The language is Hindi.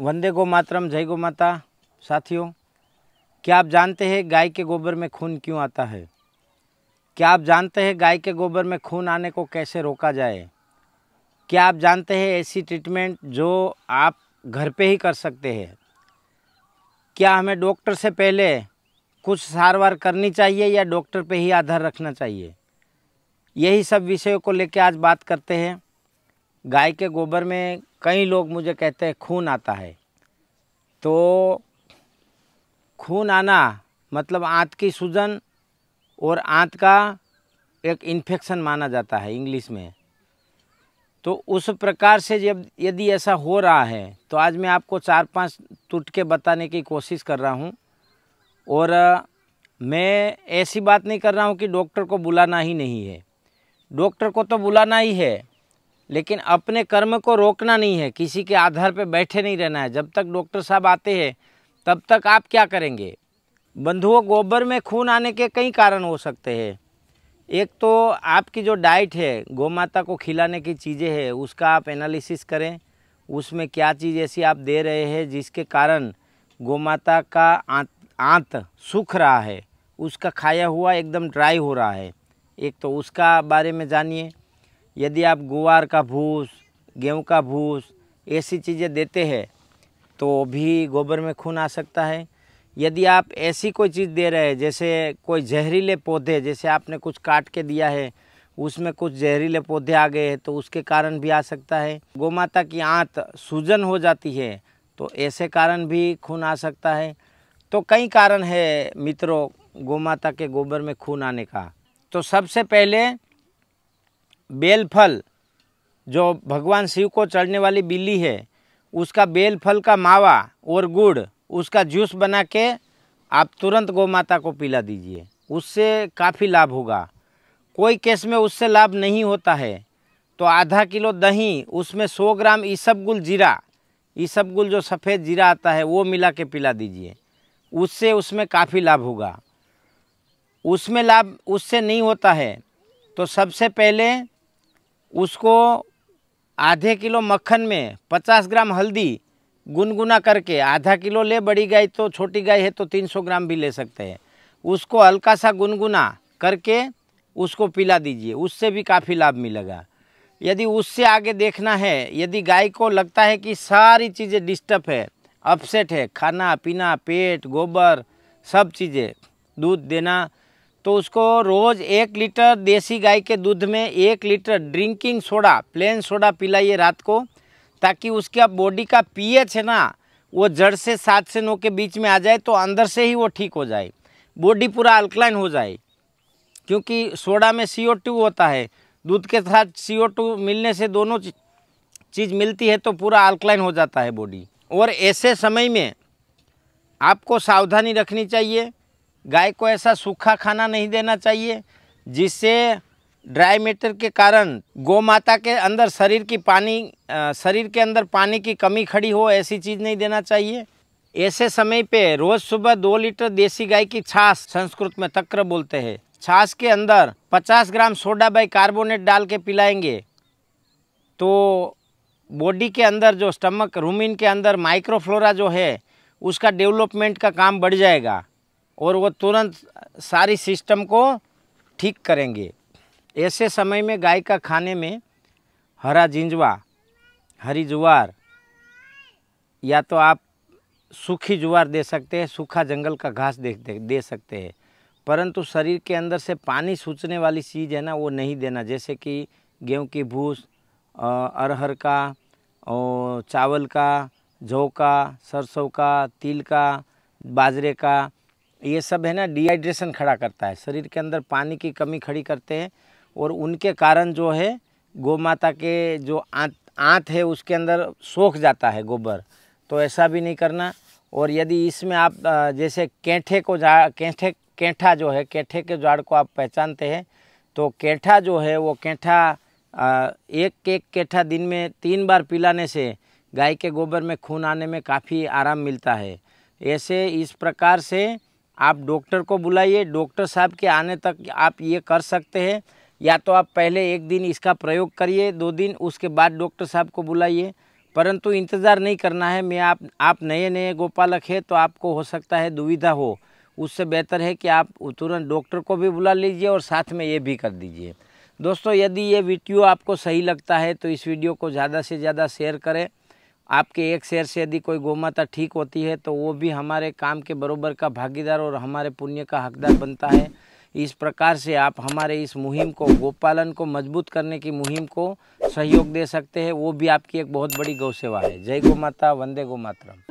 वंदे गो मातरम जय गो माता साथियों, क्या आप जानते हैं गाय के गोबर में खून क्यों आता है? क्या आप जानते हैं गाय के गोबर में खून आने को कैसे रोका जाए? क्या आप जानते हैं ऐसी ट्रीटमेंट जो आप घर पे ही कर सकते हैं? क्या हमें डॉक्टर से पहले कुछ सारवार करनी चाहिए या डॉक्टर पे ही आधार रखना चाहिए? यही सब विषयों को लेकर आज बात करते हैं। गाय के गोबर में कई लोग मुझे कहते हैं, खून आता है। तो खून आना मतलब आंत की सूजन और आंत का एक इन्फेक्शन माना जाता है इंग्लिश में। तो उस प्रकार से जब यदि ऐसा हो रहा है तो आज मैं आपको चार पाँच टुटके बताने की कोशिश कर रहा हूँ। और मैं ऐसी बात नहीं कर रहा हूँ कि डॉक्टर को बुलाना ही नहीं है। डॉक्टर को तो बुलाना ही है लेकिन अपने कर्म को रोकना नहीं है, किसी के आधार पर बैठे नहीं रहना है। जब तक डॉक्टर साहब आते हैं, तब तक आप क्या करेंगे? बंधुओं, गोबर में खून आने के कई कारण हो सकते हैं। एक तो आपकी जो डाइट है गौ माता को खिलाने की चीज़ें है, उसका आप एनालिसिस करें। उसमें क्या चीज़ ऐसी आप दे रहे हैं जिसके कारण गौ माता का आंत आंत सूख रहा है, उसका खाया हुआ एकदम ड्राई हो रहा है। एक तो उसका बारे में जानिए। यदि आप गुआर का भूस, गेहूँ का भूस, ऐसी चीज़ें देते हैं तो भी गोबर में खून आ सकता है। यदि आप ऐसी कोई चीज़ दे रहे हैं, जैसे कोई जहरीले पौधे, जैसे आपने कुछ काट के दिया है, उसमें कुछ जहरीले पौधे आ गए हैं तो उसके कारण भी आ सकता है। गौ माता की आंत सूजन हो जाती है तो ऐसे कारण भी खून आ सकता है। तो कई कारण है मित्रों गौ माता के गोबर में खून आने का। तो सबसे पहले बेल फल जो भगवान शिव को चढ़ने वाली बिल्ली है, उसका बेल फल का मावा और गुड़, उसका जूस बना के आप तुरंत गौ माता को पिला दीजिए। उससे काफ़ी लाभ होगा। कोई केस में उससे लाभ नहीं होता है। तो आधा किलो दही, उसमें सौ ग्राम ईसबगुल जीरा ईसबगुल जो सफ़ेद जीरा आता है, वो मिला के पिला दीजिए। उससे उसमें काफ़ी लाभ होगा। उसमें लाभ, उससे नहीं होता है। तो सबसे पहले उसको आधे किलो मक्खन में पचास ग्राम हल्दी गुनगुना करके, आधा किलो ले, बड़ी गाय तो छोटी गाय है तो 300 ग्राम भी ले सकते हैं। उसको हल्का सा गुनगुना करके उसको पिला दीजिए, उससे भी काफ़ी लाभ मिलेगा। यदि उससे आगे देखना है, यदि गाय को लगता है कि सारी चीज़ें डिस्टर्ब है अपसेट है, खाना, पीना, पेट, गोबर, सब चीज़ें, दूध देना तो उसको रोज़ एक लीटर देसी गाय के दूध में एक litre drinking soda, plain soda पिलाइए रात को, ताकि उसके बॉडी का पीएच है ना, वो जड़ से, सात से नौ के बीच में आ जाए तो अंदर से ही वो ठीक हो जाए, बॉडी पूरा अल्कलाइन हो जाए। क्योंकि सोडा में सी होता है, दूध के साथ सी मिलने से दोनों चीज़ मिलती है तो पूरा अल्कलाइन हो जाता है बॉडी। और ऐसे समय में आपको सावधानी रखनी चाहिए गाय को ऐसा सूखा खाना नहीं देना चाहिए, जिससे ड्राई मैटर के कारण गौ माता के अंदर शरीर की पानी शरीर के अंदर पानी की कमी खड़ी हो, ऐसी चीज़ नहीं देना चाहिए। ऐसे समय पे रोज़ सुबह दो लीटर देसी गाय की छाछ संस्कृत में तक्र बोलते हैं। छाछ के अंदर 50 ग्राम सोडा बाई कार्बोनेट डाल के पिलाएँगे। तो बॉडी के अंदर जो स्टमक, रूमिन के अंदर माइक्रोफ्लोरा जो है, उसका डेवलपमेंट का काम बढ़ जाएगा। और वो तुरंत सारी सिस्टम को ठीक करेंगे। ऐसे समय में गाय का खाने में हरा जिंजवा हरी जुआर या तो आप सूखी जुआर दे सकते हैं सूखा जंगल का घास दे, दे सकते हैं। परंतु शरीर के अंदर से पानी सूचने वाली चीज़ है ना वो नहीं देना। जैसे कि गेहूँ की भूस अरहर का और चावल का जौ का सरसों का तिल का बाजरे का ये सब है ना डिहाइड्रेशन खड़ा करता है। शरीर के अंदर पानी की कमी खड़ी करते हैं और उनके कारण जो है गौ माता के जो आंत, आँत है, उसके अंदर सोख जाता है गोबर। तो ऐसा भी नहीं करना। और यदि इसमें आप जैसे केंठे को जा, केंठे, केंठा जो है, केंठे के झाड़ को आप पहचानते हैं तो केंठा जो है, वो केंठा एक एक केंठा दिन में तीन बार पिलाने से गाय के गोबर में खून आने में काफ़ी आराम मिलता है। ऐसे इस प्रकार से आप डॉक्टर को बुलाइए, डॉक्टर साहब के आने तक आप ये कर सकते हैं। या तो आप पहले एक दिन इसका प्रयोग करिए, दो दिन उसके बाद डॉक्टर साहब को बुलाइए। परंतु इंतज़ार नहीं करना है, मैं आप आप नए नए गोपालक है तो आपको हो सकता है दुविधा हो। उससे बेहतर है कि आप तुरंत डॉक्टर को भी बुला लीजिए और साथ में ये भी कर दीजिए। दोस्तों, यदि ये वीडियो आपको सही लगता है तो इस वीडियो को ज़्यादा से ज़्यादा शेयर करें। आपके एक शेर से यदि कोई गौमाता ठीक होती है तो वो भी हमारे काम के बरोबर का भागीदार और हमारे पुण्य का हकदार बनता है। इस प्रकार से आप हमारे इस मुहिम को, गोपालन को मज़बूत करने की मुहिम को सहयोग दे सकते हैं। वो भी आपकी एक बहुत बड़ी गौ सेवा है। जय गो माता वंदे गो मातरम